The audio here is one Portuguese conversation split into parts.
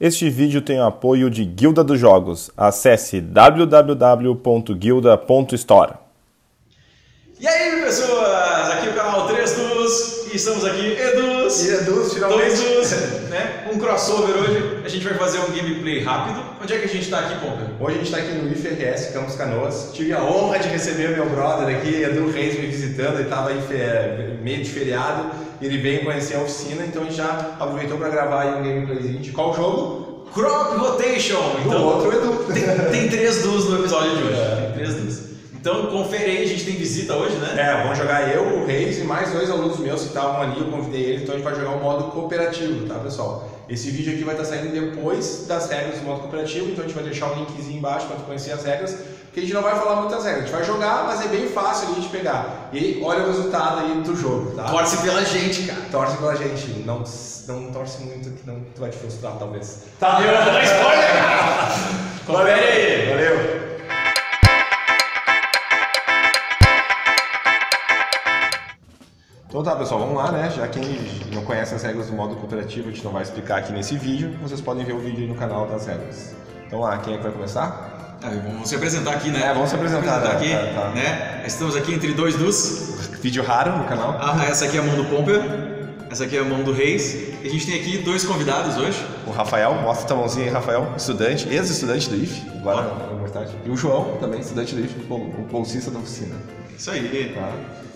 Este vídeo tem o apoio de Guilda dos Jogos. Acesse www.guilda.store. E aí, pessoas? E estamos aqui Edus. E Edus, finalmente. Dois Dus, né? Um crossover hoje. A gente vai fazer um gameplay rápido. Onde é que a gente tá aqui, Pompa? Hoje a gente está aqui no IFRS, Campos Canoas. Tive a honra de receber meu brother aqui, Edu Reis, me visitando. Ele estava aí fe- meio de feriado e ele veio conhecer a oficina, então a gente já aproveitou para gravar aí um gameplayzinho de qual jogo? Crop Rotation. Do outro Edu. Tem, tem três Dus no episódio de hoje. Tem três Dus. Então confere aí, a gente tem visita hoje, né? É, vamos jogar eu, o Reis e mais dois alunos meus que estavam ali, eu convidei eles, então a gente vai jogar o modo cooperativo, tá pessoal? Esse vídeo aqui vai estar saindo depois das regras do modo cooperativo, então a gente vai deixar o linkzinho embaixo para tu conhecer as regras, porque a gente não vai falar muitas regras, a gente vai jogar, mas é bem fácil ali de pegar. E olha o resultado aí do jogo, tá? Torce pela gente, cara. Torce pela gente, não, não torce muito que não tu vai te frustrar talvez. Tá, eu vou dar spoiler, cara. Confere aí. Valeu! Então tá, pessoal, vamos lá, né? Já quem não conhece as regras do modo cooperativo, a gente não vai explicar aqui nesse vídeo. Vocês podem ver o vídeo aí no canal das regras. Então lá, quem é que vai começar? Ah, vamos se apresentar aqui, né? É, vamos se apresentar, né? aqui, Tá, tá. né? Estamos aqui entre dois Dus. Vídeo raro no canal. Ah, essa aqui é a mão do Pomper, essa aqui é a mão do Reis. E a gente tem aqui dois convidados hoje. O Rafael, mostra tua mãozinha aí, Rafael, estudante, ex-estudante do IF, agora na universidade. E o João, também estudante do IF, bolsista da oficina. Isso aí. Tá?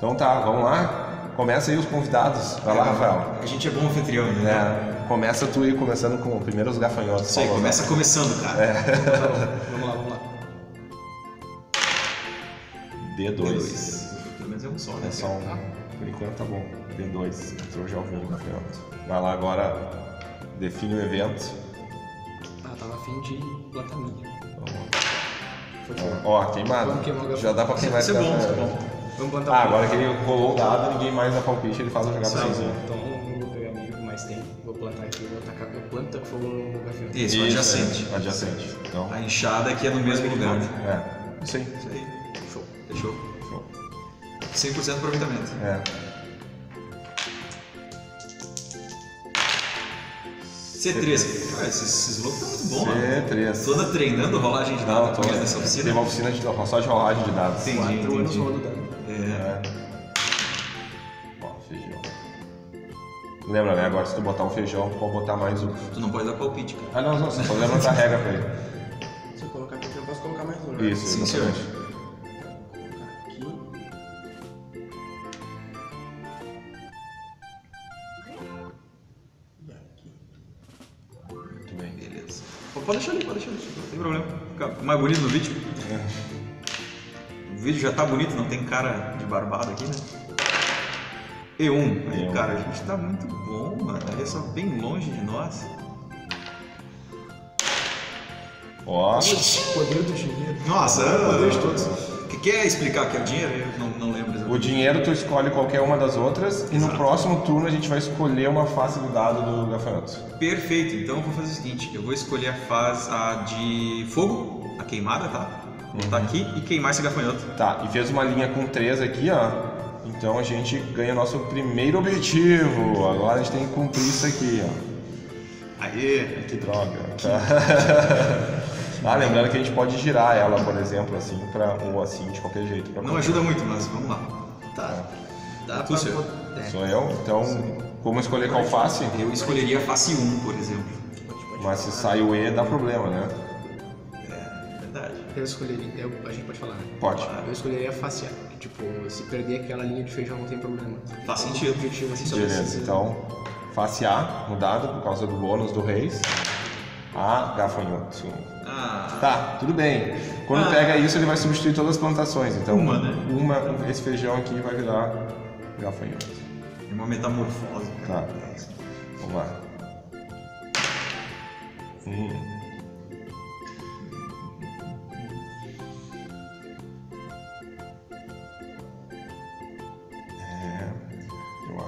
Então tá, vamos lá. Começa aí os convidados. Vai lá, Rafael. A gente é bom anfitrião, né? É, começa tu aí, começando com primeiro os gafanhotos. Isso aí, Paulo. começa começando, cara. É. Vamos lá, vamos lá. D2. Pelo menos é um só, né? É só um. Por enquanto tá bom. D2. Entrou já o primeiro gafanhoto. Vai lá agora, define o evento. Ah, tava afim de plantar milho. Vamos lá. Ó, queimado. Vamos queimar o Já dá pra queimar Isso é esse bom, isso é gafanhoto. bom. Vamos plantar Ah, agora que ele rolou o dado, ninguém mais dá palpite, ele faz a jogada Tá, sozinho. Então eu vou pegar milho que mais tem. Vou plantar aqui, vou tacar. Eu planto, taco fogo no gafanhoto. Isso, Isso, adjacente. é, adjacente. Então, A enxada aqui é no mesmo lugar. é. Isso aí. Isso aí. Show. Fechou. Show. 100% aproveitamento. É. C3. Cara, esses, esses loucos estão muito bons, mano. C3. Toda treinando rolagem de Não, dados tô, com eles nessa tem oficina. uma oficina de, só de rolagem de dados. Entendi, Quatro anos entendi. rolando dano. Lembra, né? Agora se tu botar um feijão, tu pode botar mais um. Tu não pode dar palpite, cara. Ah, não, não, você pode levantar a regra pra ele. Se eu colocar aqui, eu posso colocar mais um. né? Isso, Sim, exatamente. Vou colocar aqui. E aqui. Muito bem. Beleza. Pode deixar ali, pode deixar ali. Não tem problema. Fica mais bonito no vídeo. O vídeo já tá bonito, não tem cara de barbado aqui, né? E1. Aí, E1. cara, a gente tá muito bom, mano. Ele é só bem longe de nós. Ó, Poder do dinheiro. Nossa, Poder de todos. Que quer explicar o que é o dinheiro? Eu não, não lembro o exatamente. dinheiro tu escolhe qualquer uma das outras e no Exato. próximo turno a gente vai escolher uma face do dado do gafanhoto. Perfeito, então eu vou fazer o seguinte: eu vou escolher a fase a de fogo, a queimada, tá? Vou botar aqui e queimar esse gafanhoto. Tá, e fez uma linha com três aqui, ó. Então a gente ganha nosso primeiro objetivo. Agora a gente tem que cumprir isso aqui, ó. Aê! Que droga. Tá. ah, lembrando que a gente pode girar ela, por exemplo, assim, pra, ou assim, de qualquer jeito. Não ajuda muito, mas vamos lá. Tá. Dá Tu, pra... senhor. É, Sou eu, então, como escolher qual face? Eu escolheria a face 1, por exemplo. pode, pode. Mas se sai o E, dá problema, né? É, verdade. Eu escolheria... Eu, a gente pode falar, né? Pode. Eu escolheria a face A. Tipo, se perder aquela linha de feijão não tem problema. Faz sentido. Objetivo assim, só Beleza, precisa... então, face A, mudado por causa do bônus do Reis. A, gafanhoto. Ah, Tá, tudo bem. Quando Ah. pega isso, ele vai substituir todas as plantações. Então, Uma, né? uma- esse feijão aqui vai virar gafanhoto. é uma metamorfose. Tá. Vamos lá. Hum.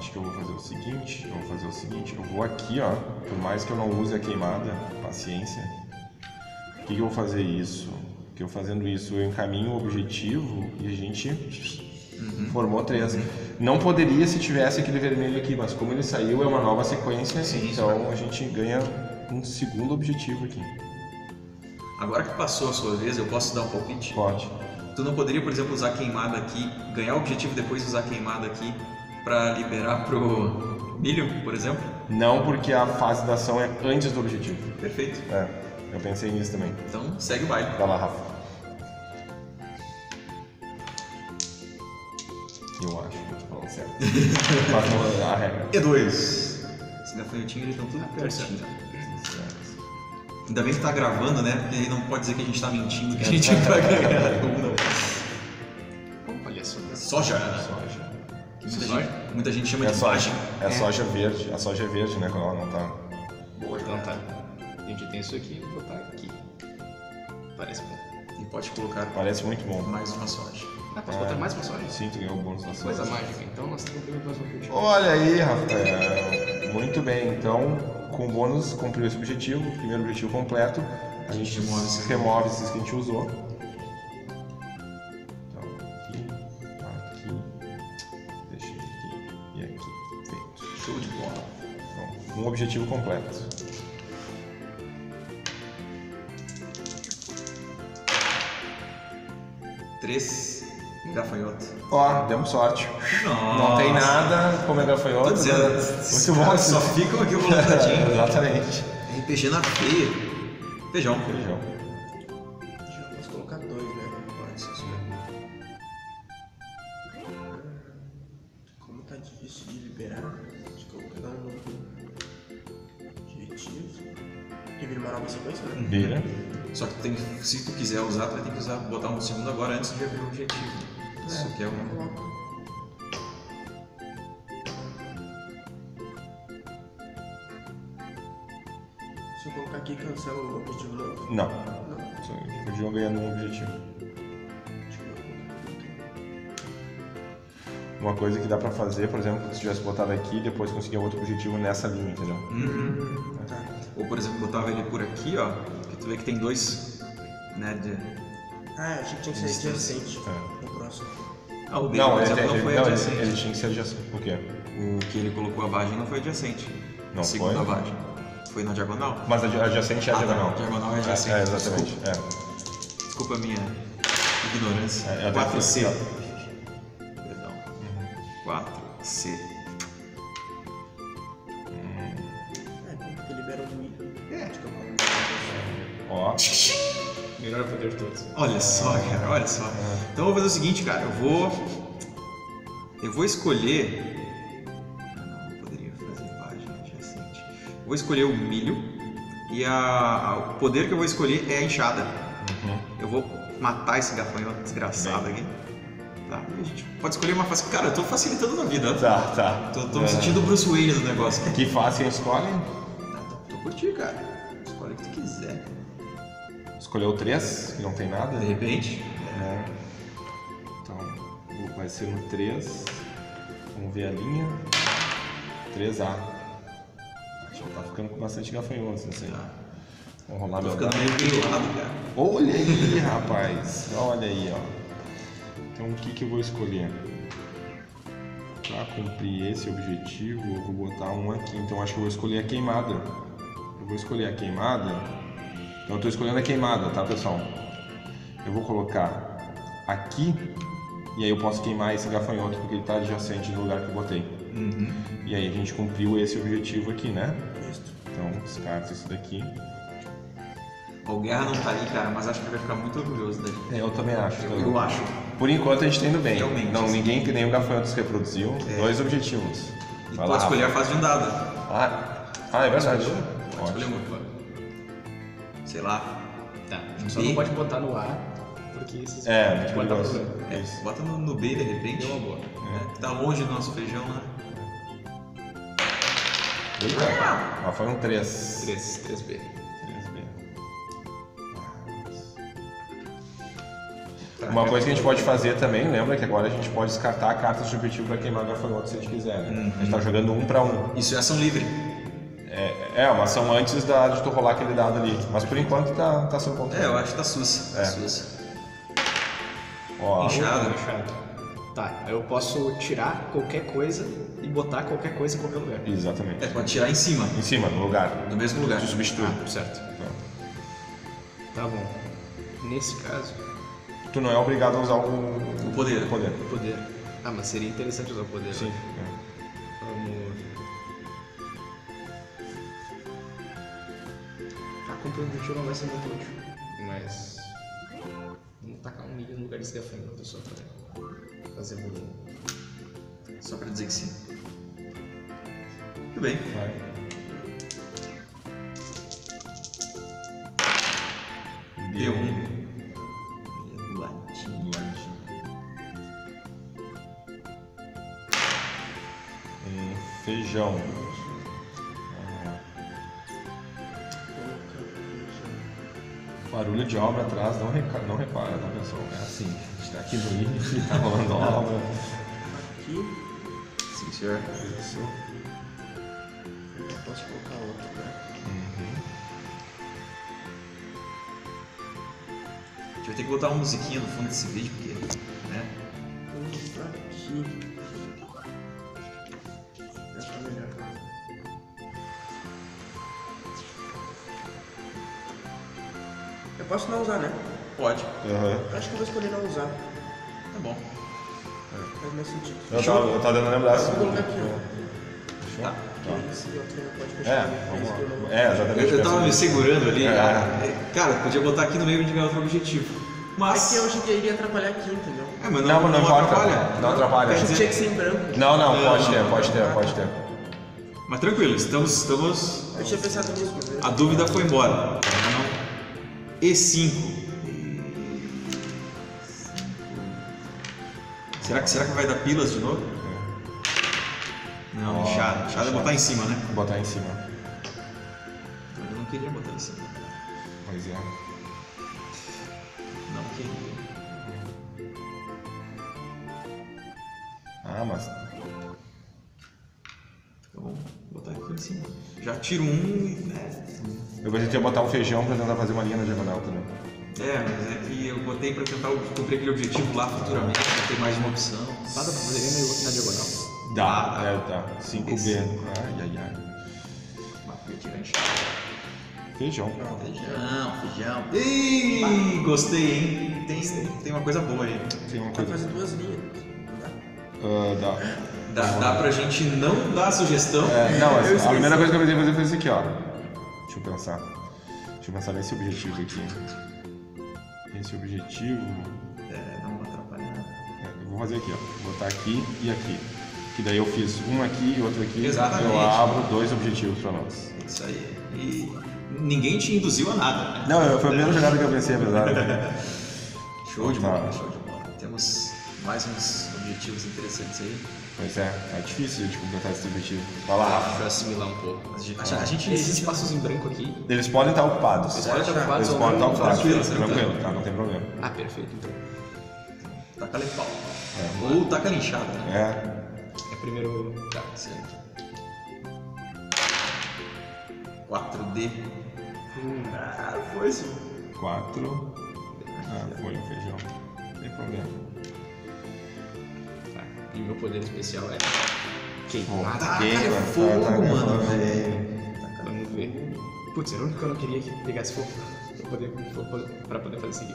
Acho que eu vou fazer o seguinte, eu vou fazer o seguinte, eu vou aqui, ó, por mais que eu não use a queimada, paciência, o que, que eu vou fazer isso? Que eu fazendo isso, eu encaminho o objetivo e a gente formou três. Não poderia se tivesse aquele vermelho aqui, mas como ele saiu, é uma nova sequência, Sim, então a gente ganha um segundo objetivo aqui. Agora que passou a sua vez, eu posso dar um palpite? Pode. Tu não poderia, por exemplo, usar queimada aqui, ganhar o objetivo depois usar queimada aqui pra liberar pro milho, por exemplo? Não porque a fase da ação é antes do objetivo. Perfeito. É, eu pensei nisso também. Então segue o baile. Vai lá, Rafa. Eu acho que eu tô falando certo. Mas não é a regra. E2. Esse gafanhotinho eles estão tudo pertinho. Ainda bem que tá gravando, né? Porque aí não pode dizer que a gente tá mentindo, que a gente vai ganhar. Olha só. Soja. Soja. Que muita, gente, muita gente chama É de soja. É soja verde. A soja é verde, né? Quando ela não tá. Boa, Então tá. A gente tem isso aqui, vou botar aqui. Parece bom. E pode colocar Parece muito bom. mais uma soja. Ah, posso botar mais uma soja? Sim, tu ganhou o bônus da soja. Coisa mágica. Então nós temos que mais um objetivo. Olha aí, Rafael. Muito bem. Então, com o bônus, cumpriu esse objetivo. Primeiro objetivo completo. A gente remove esses que a gente usou. Objetivo completo. Três gafanhoto. Ó, demos sorte. Nossa. Não tem nada como é gafanhoto. Tô dizendo, né? Muito bom. só ficam aqui voltadinho. Exatamente. RPG na feia. Feijão. Feijão. Vamos colocar dois, né? Pode ser isso Como tá difícil de liberar, acho que eu vou pegar um objetivo. E vira uma nova sequência, né? Vira. Só que tem, se tu quiser usar, tu vai ter que usar, botar um segundo agora antes de abrir o objetivo. Isso aqui é um. Se eu colocar aqui, cancela o objetivo novo. Não. Não. Só Podiam ganhando um objetivo. Uma coisa que dá pra fazer, por exemplo, se tivesse botado aqui e depois conseguir outro objetivo nessa linha, entendeu? Uhum. Tá. Ou por exemplo, botava ele por aqui, ó. Que tu vê que tem dois. Né, de... Ah, achei que tinha que ser adjacente É. no próximo. Ah, o dele, Não, por ele, exemplo, não ele- foi não, ele- adjacente. ele tinha que ser adjacente. Por quê? O que ele colocou a vagem não foi adjacente. Não a segunda foi? vagem. Foi na diagonal. Mas a adjacente é a Ah, tá. diagonal. Diagonal é adjacente. É, é, exatamente. É. Desculpa a minha ignorância. É, é 4C. Até- Perdão. 4C. É, bom, porque libera o milho. É. Acho que eu Ó. Melhor poder todos. Olha só, cara, olha só. Então eu vou fazer o seguinte, cara, eu vou. Eu vou escolher. Ah, não, não poderia fazer página adjacente. Eu vou escolher o milho e a... o poder que eu vou escolher é a enxada. Uhum. Eu vou matar esse gafanhoto desgraçado aqui. Tá? E a gente pode escolher uma fase. Cara, eu tô facilitando na vida. Tá, tá. Tô, tô me É. sentindo o Bruce Wayne do negócio. Que fase quem escolhe? Tá, tô, tô curtindo, cara. Escolhe o que tu quiser. Escolheu três, que não tem nada. De repente. né? Então, vai ser no 3. Vamos ver a linha. 3A. Acho que tá ficando com bastante gafanhotos aí. Tá. Vamos rolar Tô ficando meio grilado, cara. Olha aí, rapaz. Olha aí, ó. Então, o que, que eu vou escolher? Para cumprir esse objetivo, eu vou botar um aqui. Então, acho que eu vou escolher a queimada. Eu vou escolher a queimada. Então, eu estou escolhendo a queimada, tá, pessoal? Eu vou colocar aqui. E aí eu posso queimar esse gafanhoto porque ele está adjacente no lugar que eu botei. Uhum. E aí a gente cumpriu esse objetivo aqui, né? Isso. Então, descarta isso daqui. O Guerra não tá aí, cara, mas acho que ele vai ficar muito orgulhoso daí. É, eu também acho. Eu, eu acho. Por enquanto a gente tá indo bem. Realmente, Não, assim. ninguém, nem o Gafanhotos reproduziu. É. Dois objetivos. E Vai pode lá, escolher Rafa. a fase de um dado. Ah, ah, é verdade. Pode escolher Ótimo. um. Sei lá. Tá. Só B. não pode botar no ar, porque esses É, muito pode dar perigoso. problema. É, Isso. bota no, no B de repente. Deu uma boa. É, tá longe do nosso feijão, né? Eita, ah, foi um 3. 3, 3B. 3B. Uma é- coisa que a gente pode fazer também, lembra que agora a gente pode descartar a carta de objetivo para queimar gafanhoto se a gente quiser, né? Uhum. A gente tá jogando um para um. Isso é ação livre. É, é, uma ação antes da, de tu rolar aquele dado ali. Mas por enquanto tá, tá sob controle. É, eu acho que tá sus. Tá É. sus. Ó, Inchado. Inchado. Tá, eu posso tirar qualquer coisa e botar qualquer coisa em qualquer lugar. Exatamente. É, pode tirar em cima, Em cima, no lugar. no mesmo lugar. Tu substitui. Ah, certo. Tá bom. Nesse caso, Tu não é obrigado a usar o, O poder. o poder. o poder. Ah, mas seria interessante usar o poder. Sim. né? Vamos. A comprometido não vai ser muito útil. Mas. Vamos tacar um milho no lugar desse gafanho pra pessoa pra fazer volume. Só pra dizer que sim. Tudo bem. Vai. Deu um. Feijão. Barulho de obra atrás, não, reca... não repara, tá pessoal? É assim, a gente tá aqui no início, tá rolando obra. Aqui, Sim, senhor. Isso. eu posso colocar outro, né? A gente vai ter que botar uma musiquinha no fundo desse vídeo, porque, né? Um aqui. Posso não usar, né? Pode. Eu acho que eu vou escolher não usar. Tá bom. Faz mais sentido. Eu tava, eu tava dando lembrar Vou colocar aqui, ó. Fechou? Tá. Não pode fechar. É, vamos não- lá. É, exatamente. Eu, eu tava me segurando ali. É. Cara, cara, podia botar aqui no meio de ganhar outro objetivo. Mas. É que eu achei que iria atrapalhar aqui, entendeu? É, mas Não, mas não importa. atrapalha. Não atrapalha. Dizer- que tinha que ser em branco. Não, não, Não, pode não, ter, não. pode ter, pode ter. Mas tranquilo, estamos. estamos... Eu tinha pensado nisso, mas A dúvida foi embora. Não. E5. Será que, será que vai dar pilas de novo? Não, Ó, inchado. Inchado é botar em cima, né? Vou botar em cima. Eu não queria botar em cima. Pois é. Não queria. Ah, mas. Então vamos botar aqui em cima. Já tiro um e. né? Eu pensei que ia botar um feijão pra tentar fazer uma linha na diagonal também. É, mas é que eu botei pra tentar cumprir aquele objetivo lá futuramente, pra ter mais uma opção. Dá pra fazer na- na diagonal. Dá, dá. é, tá. 5B. Esse. Ai, ai, ai. Mas tirar inchado. Feijão. Feijão, feijão. Ih, gostei, hein? Tem, tem uma coisa boa aí. Tem uma Dá pra coisa. fazer duas linhas. Dá? Ah, dá. Dá, dá pra gente não dar a sugestão. É, não, mas a esqueci. primeira coisa que eu pensei fazer foi isso aqui, ó. Deixa eu pensar. Deixa eu pensar nesse objetivo aqui. Esse objetivo. É, não atrapalhar. é, Eu vou fazer aqui, ó. Vou botar aqui e aqui. Que daí eu fiz um aqui e outro aqui. Exatamente. Eu abro dois objetivos pra nós. Isso aí. E ninguém te induziu a nada, né? Não, foi a primeira jogada que eu pensei, é verdade. Show de bola, show de bola. Temos mais uns objetivos interessantes aí. Pois é, é difícil de completar esse objetivo. Vai lá, Rafa. Pra assimilar um pouco. A gente, a gente Esses espaços em branco aqui. Eles podem estar ocupados. Eles podem estar Eles ocupados ou podem estar não. ocupados. Tranquilo, Tranquilo, tranquilo. tá? Não tem problema. Ah, perfeito, então. taca-lhe pau. É. Ou taca linchada, né? É. É primeiro. Tá, certo. 4D. Ah, foi sim. Quatro. Ah, foi um feijão. Não tem problema. Tá. E meu poder especial é. Queimar. Taca queima, é tá, fogo, tá, mano, tá, velho. Vamos ver. Putz, era o único que eu não queria que pegasse fogo. Pra poder, pra poder- fazer isso aqui.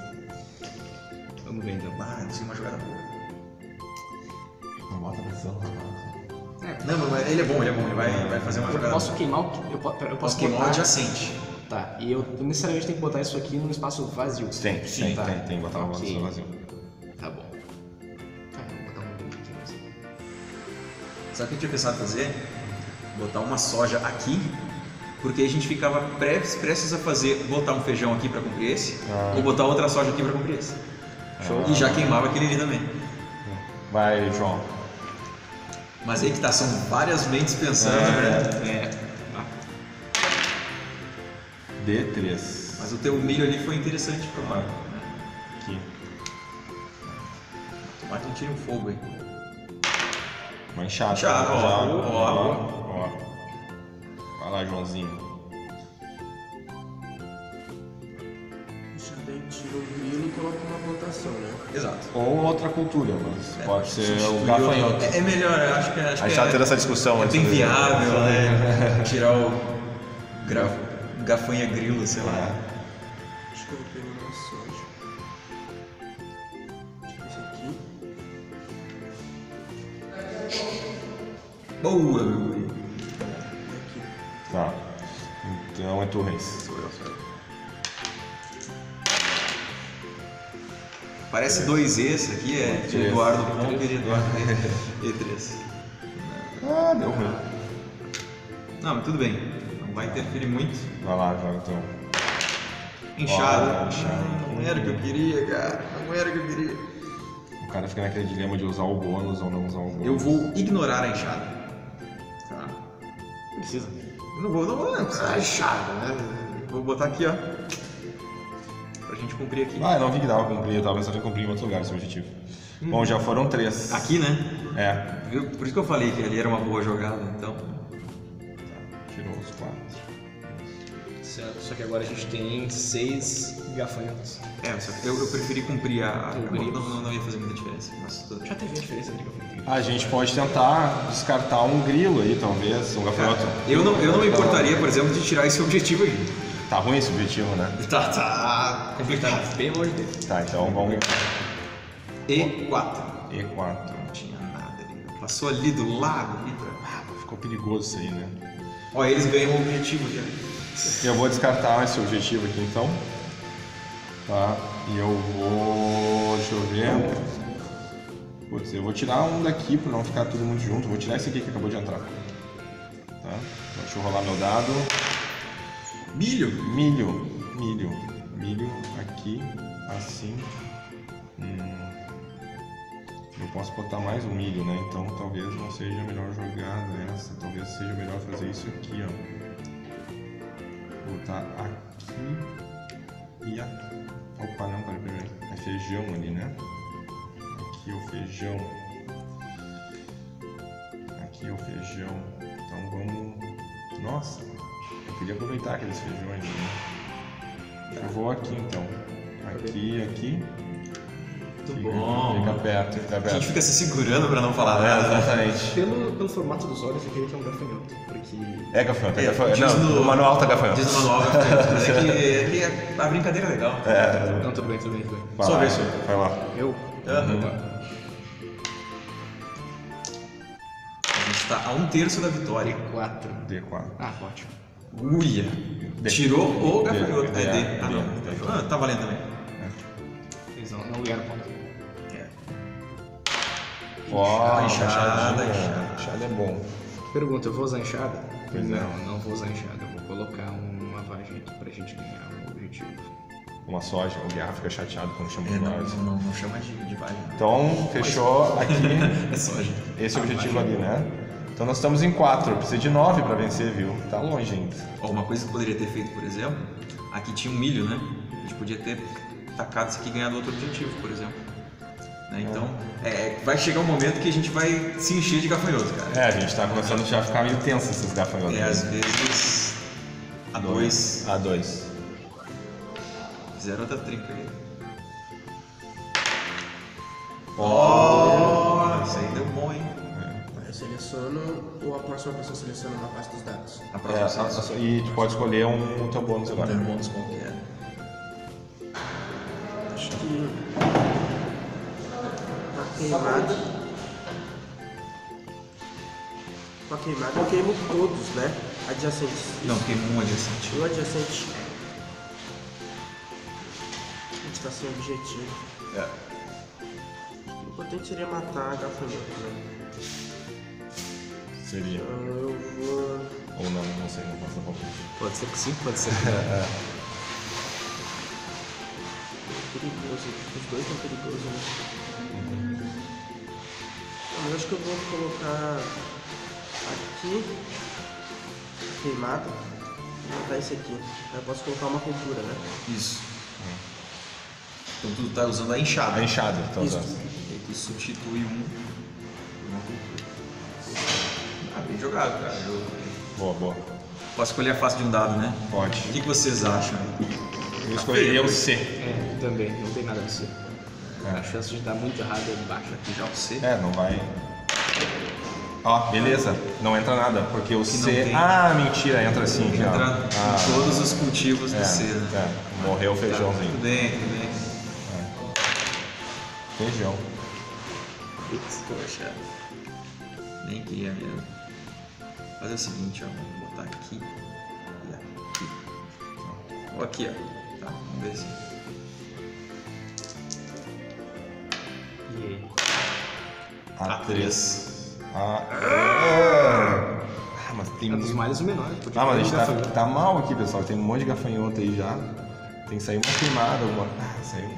Vamos ver então. Ah, isso é uma jogada boa. Não bota pressão, rapaz. É, Não, mas ele é bom, ele é bom. Ele vai, vai fazer uma eu jogada posso boa. queimar Eu, po- eu Posso posso queimar o botar. adjacente. Tá, e eu necessariamente tenho que botar isso aqui num espaço vazio. Tem, Sim, tem, tá. tem, tem. Botar uma Ok. okay. vazio. Sabe o que eu tinha pensado em fazer? Botar uma soja aqui, porque a gente ficava pre- prestes a fazer, botar um feijão aqui pra cumprir esse, Ah. ou botar outra soja aqui pra cumprir esse. Show. E já queimava aquele ali também. Vai, João. Mas aí que tá, são várias mentes pensando, É. né? É. Tá. D3. Mas o teu milho ali foi interessante pra Ah. Aqui. Tomara que não tire um fogo aí. Manchado. Manchado, ó, já. ó. ó. Vai lá, Joãozinho. Daí tira o grilo e coloca uma plantação, né? Exato. Ou outra cultura, mas pode ser o gafanhoto. É, é melhor, eu acho que, acho A que gente tá é, tendo essa discussão é antes bem viável, né? Tirar o gra- gafanha grilo, sei lá. Boa, meu aqui. Tá. Então é tu, Reis. Parece dois E, esse aqui é de. Eduardo Ponga e de Eduardo E3. Ah, deu ruim. Não, mas tudo bem. Não vai interferir muito. Vai lá, joga então. Inchado. Olha, inchado. Não era o que eu queria, cara. Não era o que eu queria. O cara fica naquele dilema de usar o bônus ou não usar o bônus. Eu vou ignorar a enxada. Tá? Precisa. Eu não vou, não vou. Ah, enxada, né? Vou botar aqui, ó. Pra gente cumprir aqui. Ah, eu não vi que dava pra cumprir, eu tava pensando em cumprir em outro lugar esse objetivo. Bom, já foram três. Aqui, né? É. Viu? Por isso que eu falei que ali era uma boa jogada, então. Tirou os quatro. Certo. Só que agora a gente tem seis gafanhotos. É, só que eu, eu preferi cumprir a. Cumprir. não, não, não ia fazer muita diferença. Mas Já teve a diferença entre gafanhoto. A gente pode tentar descartar um grilo aí, talvez, um gafanhoto. Eu não, eu não me importaria, por exemplo, de tirar esse objetivo aí. Tá ruim esse objetivo, né? Tá, tá complicado. Bem longe dele. Tá, então vamos. E4. E4. Não tinha nada ali. Passou ali do lado. ali pra- Ah, ficou perigoso isso aí, né? Ó, eles ganham o objetivo já. Eu vou descartar esse objetivo aqui então. Tá? E eu vou. Deixa eu ver. Putz, eu vou tirar um daqui pra não ficar tudo muito junto. Vou tirar esse aqui que acabou de entrar. Tá? Deixa eu rolar meu dado. Milho? Milho. Milho. Milho aqui, assim. Hum. Eu posso botar mais um milho, né? Então talvez não seja a melhor jogada essa. Talvez seja melhor fazer isso aqui, ó. Botar aqui e aqui. Opa, não, peraí, peraí. É feijão ali, né? Aqui é o feijão. Aqui é o feijão. Então vamos. Nossa, eu queria aproveitar aqueles feijões ali. Eu vou aqui então. Aqui, aqui. Muito Fica- bom. Fica perto, fica A gente perto. fica se segurando pra não falar É, nada. exatamente. Pelo, pelo formato dos olhos, eu queria que é um gafanhoto. Porque. É gafanhoto, é É, gafanhoto. diz Não, no- o manual tá gafanhoto. Diz no manual, mas é que, é que a brincadeira é legal. É, Não, tudo bem, tudo bem, tudo bem. Só ver se- vai lá. Eu? Aham. Opa. A gente tá a um terço da vitória. Quatro. D4. Ah, ótimo. Uia! D. Tirou o D. gafanhoto. D. É D. D. Ah, não. D. Ah, tá valendo também. Eles não, não ganharam ponto. É. Ó, Enxada, enxada, enxada. enxada é bom. Pergunta, eu vou usar enxada? Pois é. não, não vou usar enxada. Eu vou colocar uma vagem aqui pra gente ganhar um objetivo. Uma soja, o Guerra fica chateado quando chama de É, não, não, não, não chama de, de vagem. Então, fechou aqui É soja. esse objetivo ali, né? Então nós estamos em 4, precisa de 9 pra vencer, viu? Tá longe ainda. Ó, uma coisa que poderia ter feito, por exemplo, aqui tinha um milho, né? A gente podia ter tacado isso aqui e ganhado outro objetivo, por exemplo. Né? Então, é, vai chegar um momento que a gente vai se encher de gafanhoto, cara. É, a gente tá começando já a ficar meio tenso esses gafanhotos. É, às vezes, a dois, A2. zero da trinca aí. Ó! Isso aí deu bom, hein? Eu seleciono ou a próxima pessoa seleciona uma parte dos dados? A É, próxima a- seleção. a- e tu pode escolher um, o teu bônus agora. Tem bônus qual que é. Acho que. Com a queimada. Com a queimada eu queimo todos, né? Adjacentes. Não, queimou um adjacente. Um adjacente. A gente tá sem objetivo. É. O importante seria matar a gafanhoto, né? Seria. Então eu vou. Ou não, não sei, não posso palpite. Pode ser que sim, pode ser que não. Perigoso. Os dois são perigosos, né? Acho que eu vou colocar aqui queimada e botar esse aqui. Aí eu posso colocar uma cultura, né? Isso. Então tu tá usando a enxada. A enxada, então Isso. tá. E aí tu substitui um por uma cultura. Ah, bem jogado, cara. Eu Boa, boa. posso escolher a face de um dado, né? Pode. O que, que vocês acham? Eu escolheria o C. É, também, não tem nada a ser. É. A chance de dar muito errado é baixa aqui. Já o C. É, não vai. Ó, beleza. Não entra nada, porque o C. tem. Ah, mentira, entra sim. já. Entra Ah, em todos os cultivos é, do C. né? é. Morreu o Tá, feijãozinho. tudo bem, tudo bem. Feijão. Putz, poxa. Nem queria mesmo. Fazer o seguinte, ó. Vou botar aqui e aqui. Ou aqui, ó. Tá, vamos ver se. E aí? A3. A... Ah, mas tem É dos males o menor. Ah, mas a gente tá, tá mal aqui, pessoal. Tem um monte de gafanhoto aí já. Tem que sair uma queimada, alguma. Ah, saiu.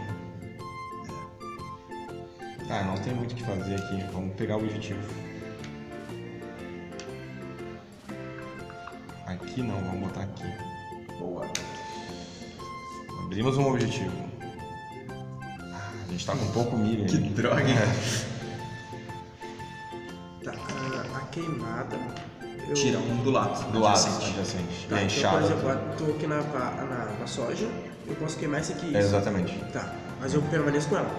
Ah, não tem muito o que fazer aqui. Vamos pegar o objetivo. Aqui não, vamos botar aqui. Boa. Abrimos um objetivo. Ah, a gente tá com pouco milho Que ainda. droga, hein? Queimada. Eu... Tira um do lado. Do lado, adjacente. adjacente. Tá, e então, por exemplo, eu tô aqui na, na, na soja, eu posso queimar esse aqui. É, exatamente. Tá, mas eu permaneço com ela.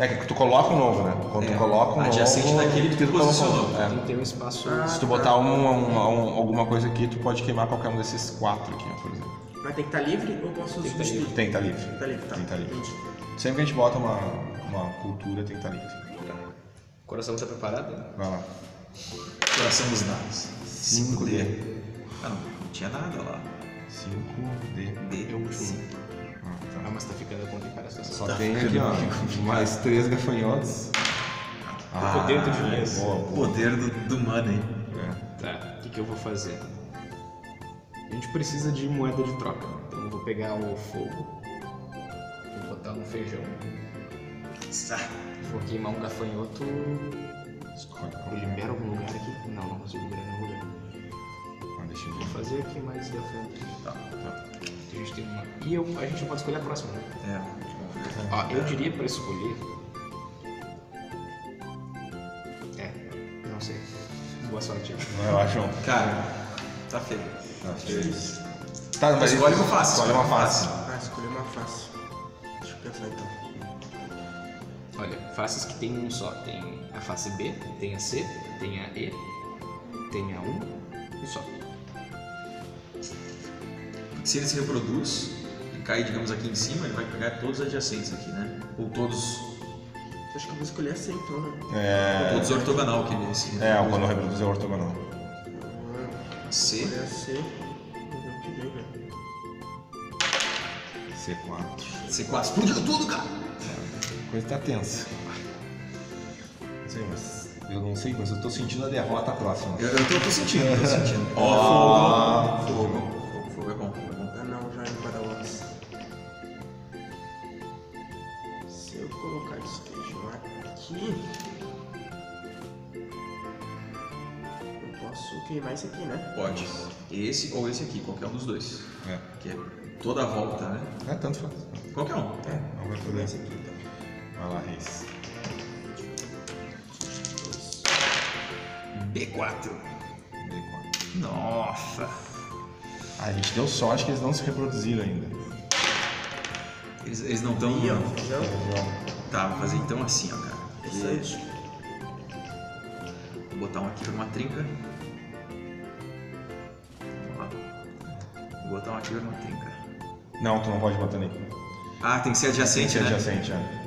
É que tu coloca um novo, né? Quando É, tu coloca um adjacente novo. daquele que tu posicionou. É. Tem que ter um espaço. Ah, Se tu botar um, um- um- alguma coisa aqui, tu pode queimar qualquer um desses quatro aqui, por exemplo. Mas tem que estar livre ou posso Tem que tá substituir? Tem que estar livre. Tá livre, tá. Tem que estar livre. Entendi. Sempre que a gente bota uma, uma cultura, tem que estar livre. O coração tá preparado? Vai lá. Coração dos dados. 5D. Ah, não, não tinha nada lá. 5D. D. É o último. Ah, Ah, tá. mas tá ficando complicada a situação. Só tem aqui, ó, mais três gafanhotos. Ah, poder do. Boa, O boa. poder do, do money. É. Tá, o que, que eu vou fazer? A gente precisa de moeda de troca. Então eu vou pegar o fogo, vou botar no feijão, Tá. vou queimar um gafanhoto. Escolhe qual é. libero algum lugar aqui? Não, não consigo liberar nenhum lugar. Ah, deixa eu Vou ver. fazer aqui mais gafanhoto. Tá, tá. A gente tem uma. E eu, a gente não pode escolher a próxima, né? É. Ó, eu diria pra escolher. É, não sei. Boa sorte. Eu acho um. Cara, tá feio. Tá, tá mas Escolhe uma face. Escolhe uma face. Ah, escolhi uma face. Deixa eu pensar então. Olha, faces que tem um só. Tem a face B, tem a C, tem a E, tem a 1 e só. Se ele se reproduz e cai, digamos, aqui em cima, ele vai pegar todos os adjacentes aqui, né? Ou todos, Acho que eu vou escolher a C então, né? É, todos ortogonal que ele se é reproduz. quando reproduz é ortogonal. C. A C. Vamos ver o que vem, né? C4. C4 explodiu tudo, cara! A coisa tá tensa. Não sei, mas eu não sei, mas eu tô sentindo a derrota próxima. Eu, eu tô, tô sentindo, tô sentindo. Ó, fogo. Fogo. Fogo, fogo é bom, fogo é bom. Ah não, já indo para outros. Se eu colocar esse feijão aqui. Eu posso queimar esse aqui, né? Pode. Esse ou esse aqui, qualquer um dos dois. É, Que é toda a volta, né? é tanto faz. Qualquer um. É, Não vai fazer. esse aqui. Vai lá, Reis. B4. D4. Nossa. Ah, a gente deu sorte que eles não se reproduziram ainda. Eles, eles não estão. Tá, vou fazer então assim, ó, cara. Interessante. Vou botar um aqui pra uma trinca. Vou botar um aqui pra uma trinca. Não, tu não pode botar nem. Ah, tem que ser adjacente, Tem que né? ser adjacente, é. Ah, então.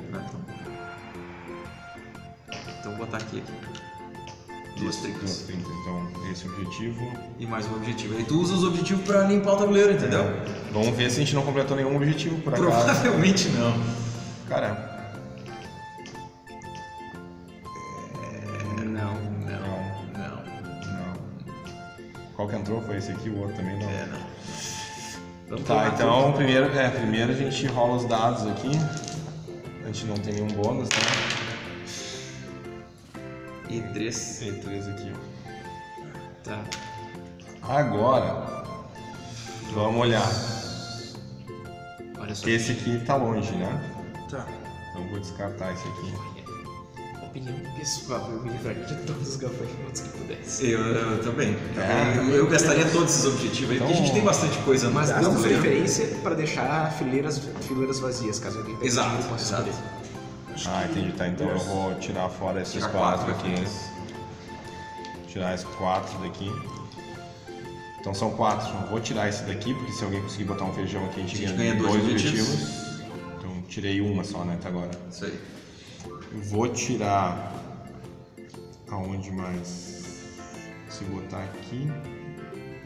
Duas. Então, esse é o objetivo. E mais um objetivo. Aí tu usa os objetivos pra limpar o tabuleiro, entendeu? É. Vamos ver se a gente não completou nenhum objetivo por acaso. Provavelmente não. Cara, Não. Não, não, não. não. Qual que entrou? Foi esse aqui, o outro também não. É, não. Vamos Tá, então tudo. primeiro, é, primeiro a gente rola os dados aqui. A gente não tem nenhum bônus, né? E três. E três aqui, ó. Tá. Agora, vamos olhar. Olha só. Esse aqui tá longe, né? Tá. Então vou descartar esse aqui. opinião pessoal, eu me livraria de todos os gafanhotos que pudesse. Eu, eu também. É. eu, eu gastaria todos esses objetivos aí, porque a gente tem bastante coisa Mas no dando tabuleiro. preferência para deixar fileiras, fileiras vazias, caso alguém pegue Exato, exato. Ah, entendi. Tá, então eu vou tirar fora esses Tirar quatro, quatro aqui. Tirar esses quatro daqui. Então são quatro. Eu vou tirar esse daqui, porque se alguém conseguir botar um feijão aqui, a gente, A gente ganha, ganha dois dois objetivos. objetivos. Então tirei uma só, né, até agora. Isso aí. Eu vou tirar. Aonde mais? Se botar aqui.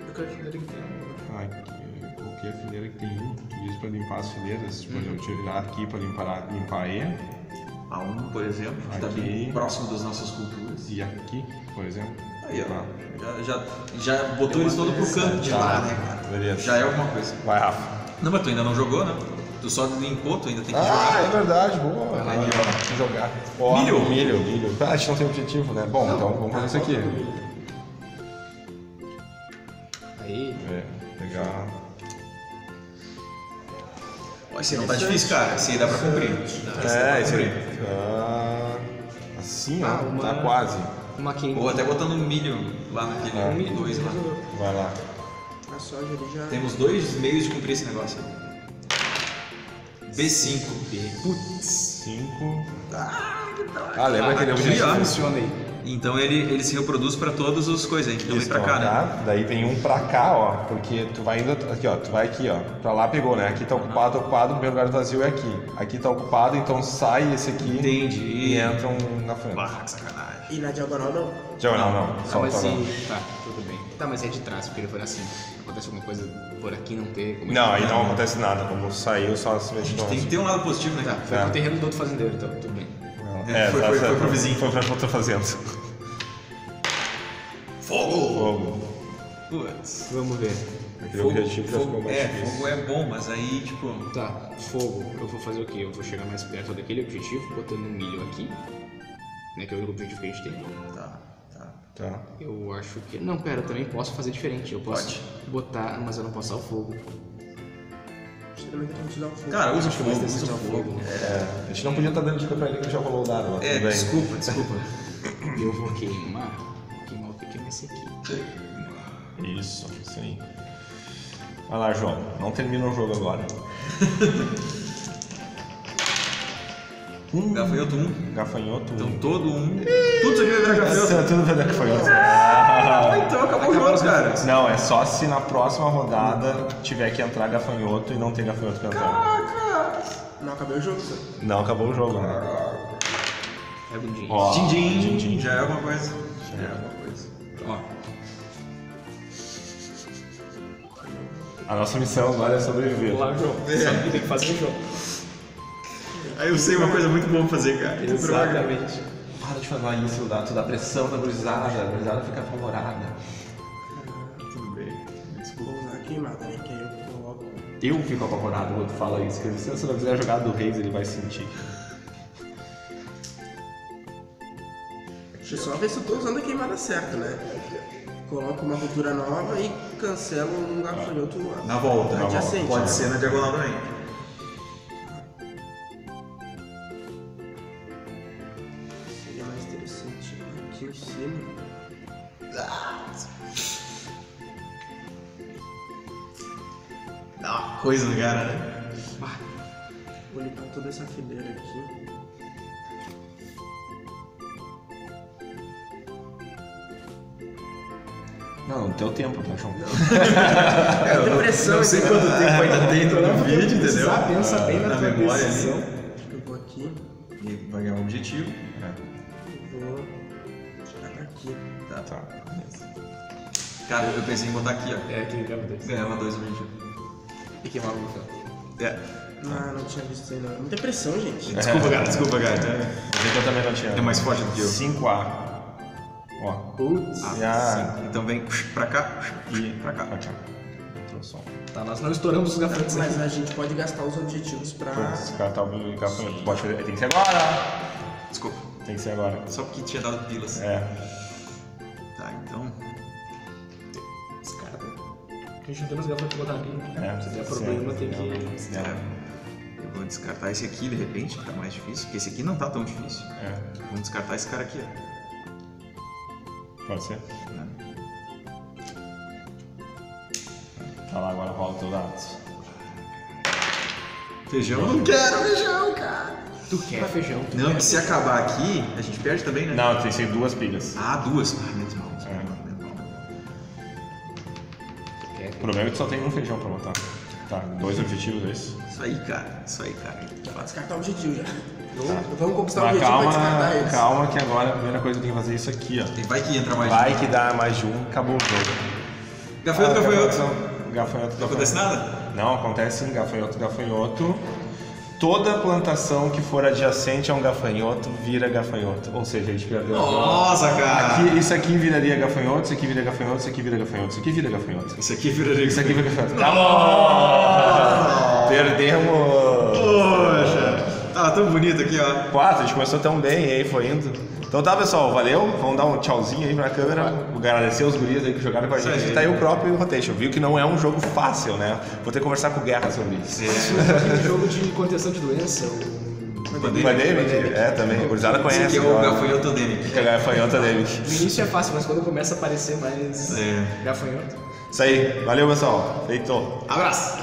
Eu quero fileira que tem um. Aqui, qualquer fileira que tem um. Tu diz pra limpar as fileiras. Por Uhum. exemplo, tirar aqui pra limpar, limpar E. A um, por exemplo, que está Aqui. bem próximo das nossas culturas. E aqui, por exemplo. Aí, Tá. ó. Já, já, já botou eles todo pro canto de Tá, lá, né, cara? Beleza. Já é alguma coisa. Vai, Rafa. Não, mas tu ainda não jogou, né? Tu só limpou, tu ainda tem que Ah, jogar. é verdade, boa. Aí, ó. jogar. Ó, Milho. Milho, milho. Ah, a gente não tem objetivo, né? Bom, então vamos fazer isso aqui. Aí, É, legal. Ó, Esse aí não tá difícil, cara. Esse aí dá pra cumprir. Esse dá pra É, cumprir. aí. Ah, assim, ó. Ah, uma- Tá quase. uma queima. Ou até botando milho lá naquele Ah. milho dois lá. Vai lá. A soja ali já. Temos dois meios de cumprir esse negócio. B5. Putz. Cinco. Ah, lembra aquele aqui, objetivo? ó. Funciona aí. Então ele, ele se reproduz pra todos os coisas. Então vem Isso, pra ó, cá, né? tá? Daí vem um pra cá, ó, porque tu vai indo aqui, ó, tu vai aqui, ó, pra lá pegou, né? Aqui tá ocupado, tá ocupado, o primeiro lugar vazio é aqui. Aqui tá ocupado, então sai esse aqui Entendi. e entra um na frente. Ah, que sacanagem. E na diagonal não. Já não, não, Ah, só mas tá se... Tá, tudo bem. Tá, mas é de trás, porque ele foi assim. Acontece alguma coisa por aqui não ter. como é Não, aí não acontece nada, como saiu, só se A gente tem que ter um lado positivo, né, Tá, cara? foi Tá. pro terreno do outro fazendeiro, então tudo bem. É, Foi- tá foi- foi pro vizinho. Foi pra outra fazenda. Fogo! Fogo. Putz. Vamos ver. Aquele objetivo já ficou fogo, mais é, difícil. fogo é bom, mas aí, tipo. Tá, fogo. Eu vou fazer o quê? Eu vou chegar mais perto daquele objetivo, botando um milho aqui. Né, que é o único objetivo que a gente tem. Tá, tá. Tá. Eu acho que. Não, pera, eu também posso fazer diferente. Eu posso Pode. botar. Mas eu não posso usar o fogo. Fogo. Cara, usa fogo, usa fogo. né? É, a gente não podia estar dando dica pra ele que já rolou o dado, mas É, bem. desculpa, desculpa. Eu vou queimar. Queimar o que queima esse aqui. Isso, isso aí. Vai lá, João. Não termina o jogo agora. um Gafanhoto 1. gafanhoto. Então um. todo um. Tudo isso aqui vai virar gafanhoto. Essa, tudo vai dar gafanhoto. Ah, então acabou o jogo, cara. Não, é só se na próxima rodada tiver que entrar gafanhoto e não tem gafanhoto pra entrar. Não, acabei o jogo, só. Não, acabou o jogo, né? É bundinho. Ó, Din, din. din, din. Já é alguma coisa. Já é alguma coisa. Ó. A nossa missão agora é sobreviver. Vamos lá, João. Sabe o que tem que fazer, João? Aí eu sei uma coisa muito boa pra fazer, cara. Exatamente. Para de falar isso, dá, tu dá pressão na gurizada, a gurizada fica apavorada. Tudo bem. Vou usar a queimada, né? Que aí eu coloco. Eu fico apavorado quando tu fala isso, que se você não quiser jogar do Reis, ele vai sentir. Deixa eu só ver se eu tô usando a queimada certa, né? Coloco uma cultura nova e cancelo um gafanhoto Na volta. Na adjacente. Pode né? ser na diagonal também. Coisa no cara, né? Vou limpar toda essa fileira aqui. Não, no teu tempo, tá, João? É, eu não, depressão, não sei quanto tempo ainda tem no vídeo, entendeu? precisar, pensa bem na na tua memória decisão. ali. Acho que eu vou aqui E vai ganhar um objetivo. e vou tirar pra aqui. Tá, Tá. Cara, eu pensei em botar aqui, ó. É, que grava dois. Ganhava dois objetivos. E queimar o João. É. Ah, não tinha visto isso aí não. Muita pressão, gente. Desculpa, cara, desculpa, cara. Mas eu também não tinha. É mais forte do que eu. 5A. Ó. Putz. Ah, Já. sim. Então vem pra cá E pra cá. Ó. Entrou som. Tá, nós não estouramos os gafanhotos Mas aqui. a gente pode gastar os objetivos pra. Esse cara tá ouvindo gafanhoto. Pode fazer. Tem que ser agora! Desculpa. Tem que ser agora. Só porque tinha dado pilas. É. A gente não tem mais gafanhotos pra botar aqui. É, Se der sim, problema, tem que... É. Eu vou descartar esse aqui de repente, que tá mais difícil, porque esse aqui não tá tão difícil. É, Vamos descartar esse cara aqui, ó. pode ser. né? Tá lá, agora rola o teu dados. Feijão? Não quero feijão, cara. Tu quer feijão? Tu Não, quer que se acabar aqui, a gente perde também, né? Não, tem que ser duas pilhas. Ah, duas. Ah, menos mal. Problema é que só tem um feijão pra botar. Tá, dois objetivos é isso. Isso aí, cara. Isso aí, cara. Pra descartar o objetivo já. Vamos, vamos conquistar o Mas objetivo pra descartar calma, eles. calma que agora a primeira coisa que tem que fazer é isso aqui, ó. Vai que entra mais Vai um. que dá mais de um, acabou o jogo. Gafanhoto, Ah, gafanhoto. Gafanhoto, gafanhoto. Não acontece nada? Não, acontece em gafanhoto, gafanhoto. Toda plantação que for adjacente a um gafanhoto vira gafanhoto. Ou seja, a gente vira gafanhoto. Nossa, cara. Aqui, isso aqui viraria gafanhoto, isso aqui vira gafanhoto, isso aqui vira gafanhoto, isso aqui vira gafanhoto. Isso aqui viraria. Isso aqui vira gafanhoto. Acabou! Perdemos! Poxa. Tava tão bonito aqui, ó. Quatro, a gente começou tão bem e aí foi indo. Então tá, pessoal, valeu. Vamos dar um tchauzinho aí pra câmera. Agradecer os guris aí que jogaram com a Isso gente. aí. E tá aí o próprio Rotation. Viu que não é um jogo fácil, né? Vou ter que conversar com o Guerra sobre isso. Aquele jogo de contenção de doença, o... Pandemic. Pandemic? É, também. A gurizada Esse conhece. aqui é o gafanhoto Demic. Que é a gafanhota dele. No início é fácil, mas quando começa a aparecer mais É. gafanhoto. Isso aí. Valeu, pessoal. Feito. Abraço!